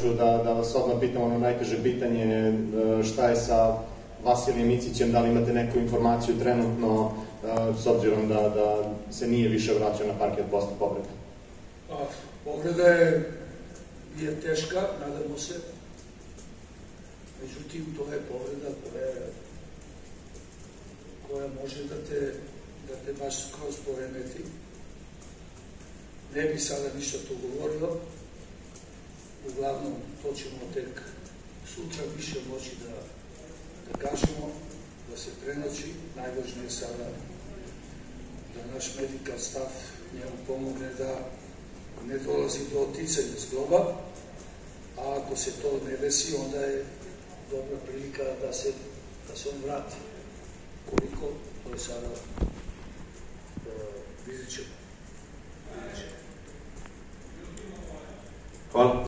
ću da, da vas odmah pitam ono najteže pitanje, e, šta je sa Vasilijem Icićem, da li imate neku informaciju trenutno, e, s obzirom da, da se nije više vraćao na parket posle povreda? Pa, povreda je, je teška, nadamo se. Međutim, to je povreda koja, koja može da te, da te baš skroz poremeti. Ne bi sada ništa to govorio, uglavnom to ćemo tek sutra više moći da, da kažemo, da se prenoći, najvažnije je sada da naš medical staff njemu pomogne da ne dolazi do oticanja zgloba, a ako se to ne desi, onda je dobra prilika da se, da se on vrati. Koliko, to je sada uh, vidjet ćemo. Hvala.